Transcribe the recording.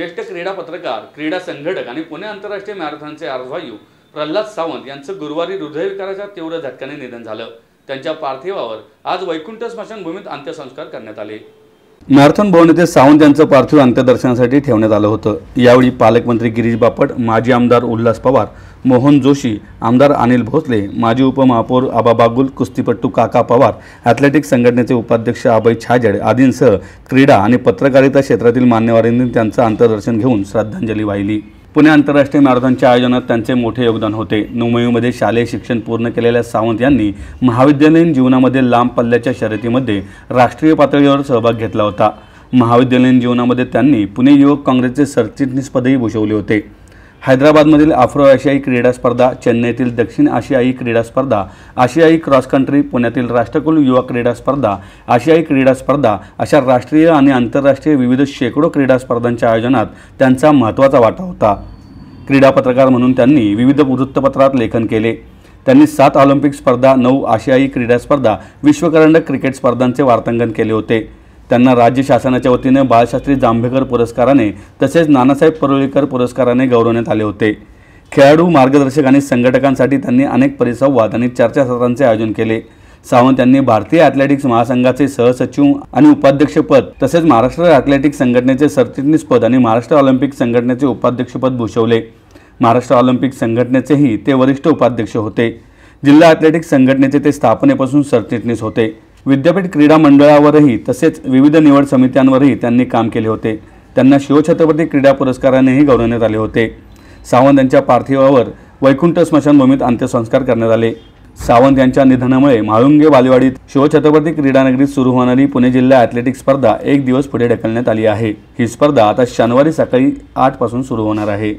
ज्येष्ठ क्रीडा पत्रकार क्रीडा संघटक आणि पुणे आंतरराष्ट्रीय मॅरेथॉनचे अर्धवायू प्रल्हाद सावंत यांचं गुरुवारी हृदयविकाराच्या तीव्र झटक्याने निधन झालं. त्यांच्या पार्थिवावर आज वैकुंठ स्मशानभूमीत अंत्यसंस्कार करण्यात आले. मॅरेथॉन भवन येथे सावंत यांचं पार्थिव अंत्यदर्शनासाठी ठेवण्यात आलं होतं. यावेळी पालकमंत्री गिरीश बापट माजी आमदार उल्हास पवार मोहन जोशी आमदार अनिल भोसले माजी उपमहापौर आबा बागुल कुस्तीपट्टू काका पवार ॲथलेटिक्स संघटनेचे उपाध्यक्ष अभय छाजेड आदींसह क्रीडा आणि पत्रकारिता क्षेत्रातील मान्यवरांनी त्यांचं अंत्यदर्शन घेऊन श्रद्धांजली वाहिली. पुणे आंतरराष्ट्रीय मॅरेथॉनच्या आयोजनात त्यांचे मोठे योगदान होते. मुंबईमध्ये शालेय शिक्षण पूर्ण केलेल्या सावंत यांनी महाविद्यालयीन जीवनामध्ये लांब पल्ल्याच्या शर्यतीमध्ये राष्ट्रीय पातळीवर सहभाग घेतला होता. महाविद्यालयीन जीवनामध्ये त्यांनी पुणे युवक काँग्रेसचे सरचिटणीसपदही भूषवले होते. हैदराबादमधील आफ्रो आशियाई क्रीडा स्पर्धा चेन्नईतील दक्षिण आशियाई क्रीडा स्पर्धा आशियाई क्रॉस कंट्री पुण्यातील राष्ट्रकुल युवा क्रीडा स्पर्धा आशियाई क्रीडा स्पर्धा अशा राष्ट्रीय आणि आंतरराष्ट्रीय विविध शेकडो क्रीडा स्पर्धांच्या आयोजनात त्यांचा महत्त्वाचा वाटा होता. क्रीडा पत्रकार म्हणून त्यांनी विविध वृत्तपत्रात लेखन केले. त्यांनी सात ऑलिम्पिक स्पर्धा नऊ आशियाई क्रीडा स्पर्धा विश्वकरंडक क्रिकेट स्पर्धांचे वार्तांकन केले होते. त्यांना राज्य शासनाच्या वतीने बाळशास्त्री जांभेकर पुरस्काराने तसेच नानासाहेब परुळेकर पुरस्काराने गौरवण्यात आले होते. खेळाडू मार्गदर्शक आणि संघटकांसाठी त्यांनी अनेक परिसंवाद आणि चर्चासत्रांचे आयोजन केले. सावंत यांनी भारतीय ॲथलेटिक्स महासंघाचे सहसचिव आणि उपाध्यक्षपद तसेच महाराष्ट्र ॲथलेटिक्स संघटनेचे सरचिटणीसपद आणि महाराष्ट्र ऑलिम्पिक संघटनेचे उपाध्यक्षपद भूषवले. महाराष्ट्र ऑलिम्पिक संघटनेचेही ते वरिष्ठ उपाध्यक्ष होते. जिल्हा ॲथलेटिक्स संघटनेचे ते स्थापनेपासून सरचिटणीस होते. विद्यापीठ क्रीडा मंडळावरही तसेच विविध निवड समित्यांवरही त्यांनी काम केले होते. त्यांना शिवछत्रपती क्रीडा पुरस्कारानेही गौरवण्यात आले होते. सावंत यांच्या पार्थिवावर वैकुंठ स्मशानभूमीत अंत्यसंस्कार करण्यात आले. सावंत यांच्या निधनामुळे म्हाळुंगे बालेवाडीत शिवछत्रपती क्रीडानगरीत सुरू होणारी पुणे जिल्हा ॲथलेटिक स्पर्धा एक दिवस पुढे ढकलण्यात आली आहे. ही स्पर्धा आता शनिवारी सकाळी आठपासून सुरू होणार आहे.